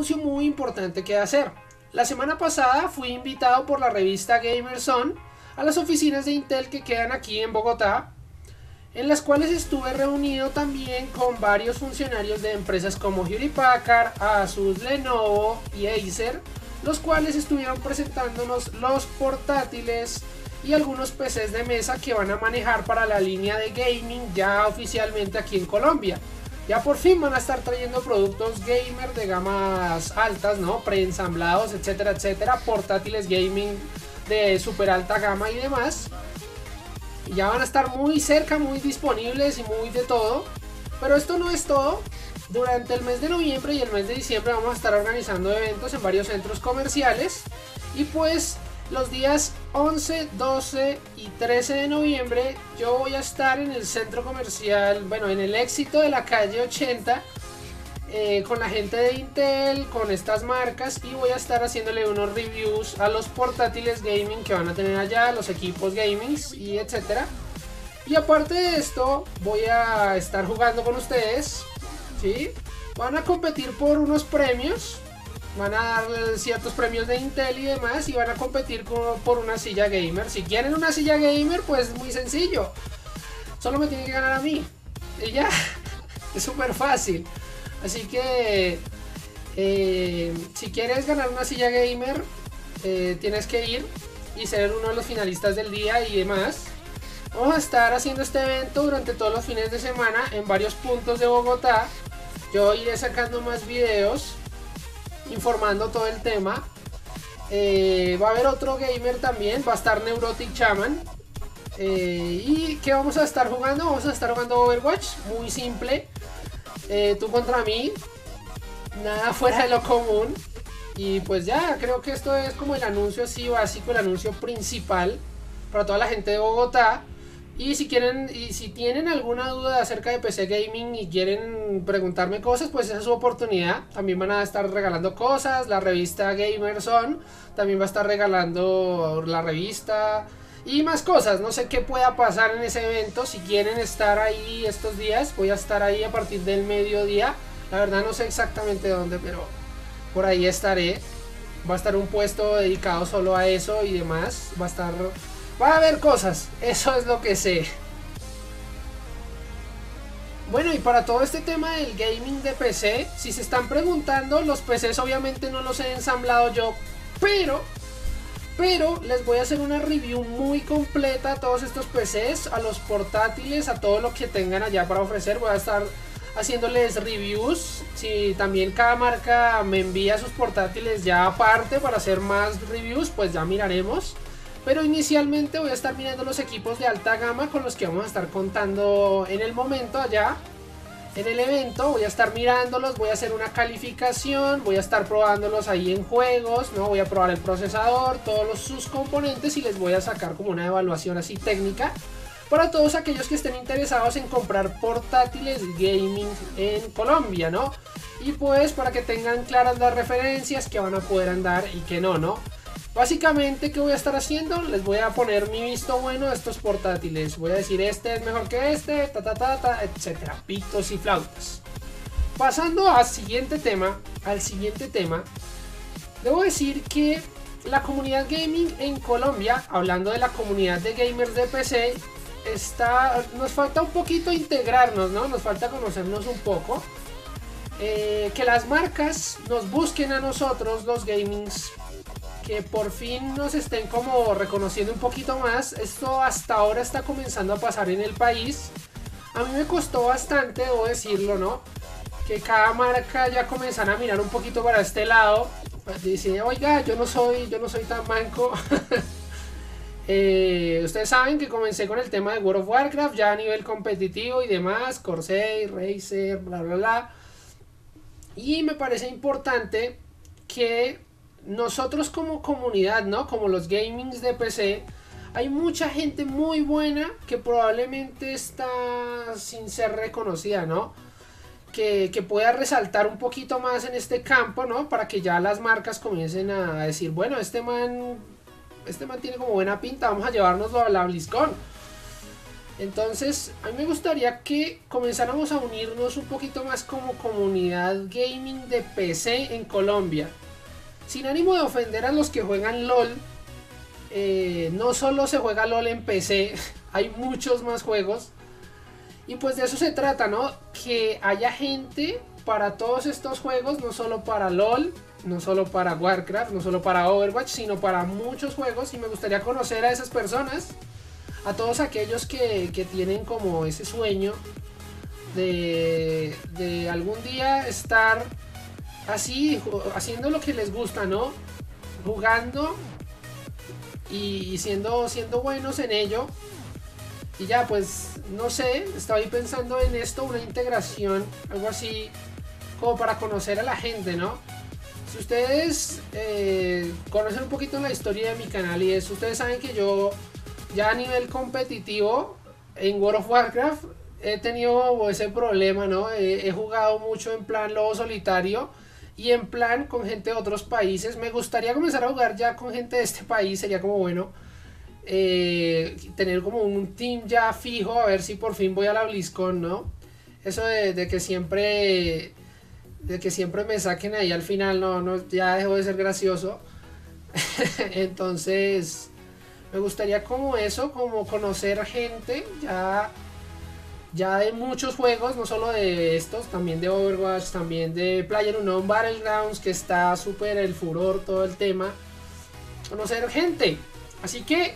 anuncio muy importante que hacer. La semana pasada fui invitado por la revista Gamerson a las oficinas de Intel que quedan aquí en Bogotá, en las cuales estuve reunido también con varios funcionarios de empresas como Hewlett Packard, Asus, Lenovo y Acer, los cuales estuvieron presentándonos los portátiles y algunos PCs de mesa que van a manejar para la línea de gaming ya oficialmente aquí en Colombia. Ya por fin van a estar trayendo productos gamer de gamas altas, ¿no? Preensamblados, etcétera, etcétera. Portátiles gaming de super alta gama y demás. Ya van a estar muy cerca, muy disponibles y muy de todo. Pero esto no es todo. Durante el mes de noviembre y el mes de diciembre vamos a estar organizando eventos en varios centros comerciales. Y pues los días 11, 12 y 13 de noviembre yo voy a estar en el centro comercial, bueno, en el éxito de la calle 80 eh, con la gente de Intel, con estas marcas y voy a estar haciéndole unos reviews a los portátiles gaming que van a tener allá, los equipos gaming y etcétera. Y aparte de esto, voy a estar jugando con ustedes, ¿sí? Van a competir por unos premios Van a dar ciertos premios de Intel y demás y van a competir por una silla gamer. Si quieren una silla gamer, pues muy sencillo. Solo me tienen que ganar a mí. Y ya. Es súper fácil. Así que eh, si quieres ganar una silla gamer, eh, tienes que ir y ser uno de los finalistas del día y demás. Vamos a estar haciendo este evento durante todos los fines de semana en varios puntos de Bogotá. Yo iré sacando más videos informando todo el tema. Eh, va a haber otro gamer también, va a estar Neurotic Chaman. Eh, ¿Y qué vamos a estar jugando? Vamos a estar jugando Overwatch, muy simple. Eh, tú contra mí, nada fuera de lo común. Y pues ya, creo que esto es como el anuncio así básico, el anuncio principal para toda la gente de Bogotá. Y si quieren, y si tienen alguna duda acerca de PC Gaming y quieren preguntarme cosas, pues esa es su oportunidad. También van a estar regalando cosas. La revista Gamerson también va a estar regalando la revista y más cosas. No sé qué pueda pasar en ese evento. Si quieren estar ahí estos días, voy a estar ahí a partir del mediodía. La verdad no sé exactamente dónde, pero por ahí estaré. Va a estar un puesto dedicado solo a eso y demás. Va a estar Va a haber cosas, eso es lo que sé. Bueno, y para todo este tema del gaming de PC, si se están preguntando, los PCs obviamente no los he ensamblado yo, pero, pero les voy a hacer una review muy completa a todos estos PCs, a los portátiles, a todo lo que tengan allá para ofrecer. Voy a estar haciéndoles reviews. Si también cada marca me envía sus portátiles ya aparte para hacer más reviews, pues ya miraremos. Pero inicialmente voy a estar mirando los equipos de alta gama con los que vamos a estar contando en el momento allá. En el evento voy a estar mirándolos, voy a hacer una calificación, voy a estar probándolos ahí en juegos, ¿no? Voy a probar el procesador, todos los, sus componentes y les voy a sacar como una evaluación así técnica para todos aquellos que estén interesados en comprar portátiles gaming en Colombia, ¿no? Y pues para que tengan claras las referencias que van a poder andar y que no, ¿no? Básicamente, ¿qué voy a estar haciendo? Les voy a poner mi visto bueno a estos portátiles. Voy a decir, este es mejor que este, ta ta ta ta, etcétera. Pitos y flautas. Pasando al siguiente tema, al siguiente tema, debo decir que la comunidad gaming en Colombia, hablando de la comunidad de gamers de PC, está, nos falta un poquito integrarnos, ¿no? Nos falta conocernos un poco. Eh, que las marcas nos busquen a nosotros, los gamings, que por fin nos estén como reconociendo un poquito más. Esto hasta ahora está comenzando a pasar en el país. A mí me costó bastante, debo decirlo, ¿no? Que cada marca ya comenzara a mirar un poquito para este lado. Pues dice, oiga, yo no soy, yo no soy tan manco. Eh, ustedes saben que comencé con el tema de World of Warcraft ya a nivel competitivo y demás, Corsair, Razer, bla bla bla. Y me parece importante que nosotros como comunidad, ¿no? Como los gamings de PC, hay mucha gente muy buena que probablemente está sin ser reconocida, ¿no? Que, pueda resaltar un poquito más en este campo, ¿no? Para que ya las marcas comiencen a decir, bueno, este man, este man tiene como buena pinta, vamos a llevárnoslo a la BlizzCon. Entonces, a mí me gustaría que comenzáramos a unirnos un poquito más como comunidad gaming de PC en Colombia. Sin ánimo de ofender a los que juegan LOL, eh, no solo se juega LOL en PC, hay muchos más juegos. Y pues de eso se trata, ¿no? Que haya gente para todos estos juegos, no solo para LOL, no solo para Warcraft, no solo para Overwatch, sino para muchos juegos. Y me gustaría conocer a esas personas, a todos aquellos que, que tienen como ese sueño de, de algún día estar así, haciendo lo que les gusta, ¿no? Jugando y siendo, siendo buenos en ello. Y ya, pues, no sé, estaba ahí pensando en esto, una integración, algo así como para conocer a la gente, ¿no? Si ustedes eh, conocen un poquito la historia de mi canal y eso, ustedes saben que yo ya a nivel competitivo en World of Warcraft he tenido ese problema, ¿no? He, jugado mucho en plan lobo solitario y en plan con gente de otros países. Me gustaría comenzar a jugar ya con gente de este país, sería como bueno. Eh, tener como un team ya fijo, a ver si por fin voy a la BlizzCon, ¿no? Eso de, de que siempre de que siempre me saquen ahí al final, no, no, ya dejó de ser gracioso. Entonces, me gustaría como eso, como conocer gente ya, ya de muchos juegos, no solo de estos, también de Overwatch, también de PlayerUnknown Battlegrounds, que está súper el furor, todo el tema. Conocer gente. Así que,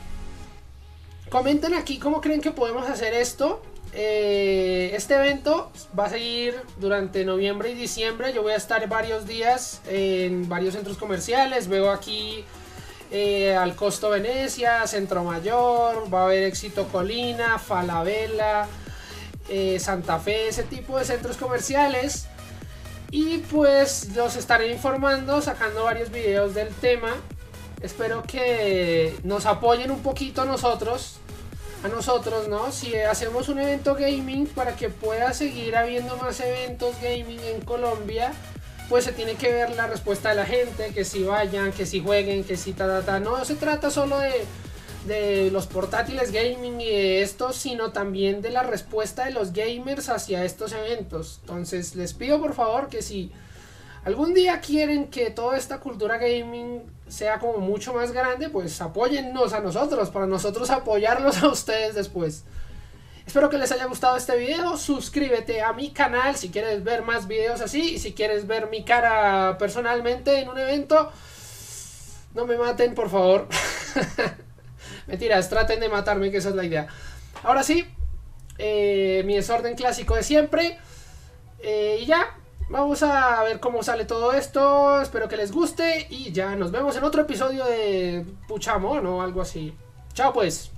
comenten aquí cómo creen que podemos hacer esto. Eh, este evento va a seguir durante noviembre y diciembre. Yo voy a estar varios días en varios centros comerciales. Veo aquí eh, al Costo Venecia, Centro Mayor, va a haber Éxito Colina, Falabella, eh, Santa Fe, ese tipo de centros comerciales. Y pues los estaré informando, sacando varios videos del tema. Espero que nos apoyen un poquito a nosotros a nosotros, ¿no? Si hacemos un evento gaming para que pueda seguir habiendo más eventos gaming en Colombia, pues se tiene que ver la respuesta de la gente, que si vayan, que si jueguen, que si ta, ta, ta. No se trata solo de, de los portátiles gaming y de esto, sino también de la respuesta de los gamers hacia estos eventos. Entonces les pido por favor que si algún día quieren que toda esta cultura gaming sea como mucho más grande, pues apóyennos a nosotros, para nosotros apoyarlos a ustedes después. Espero que les haya gustado este video, suscríbete a mi canal si quieres ver más videos así y si quieres ver mi cara personalmente en un evento, no me maten por favor. Mentiras, traten de matarme que esa es la idea. Ahora sí, eh, mi desorden clásico de siempre. Eh, y ya, Vamos a ver cómo sale todo esto. Espero que les guste. Y ya nos vemos en otro episodio de Puchamón o algo así. Chao pues.